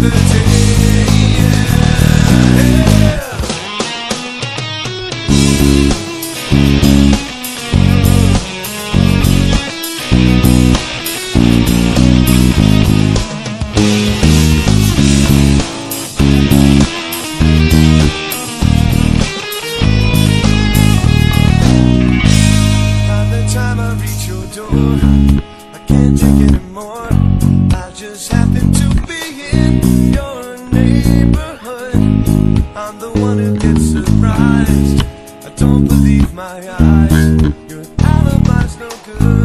Thank yeah. you. my eyes. Your alibi's no good.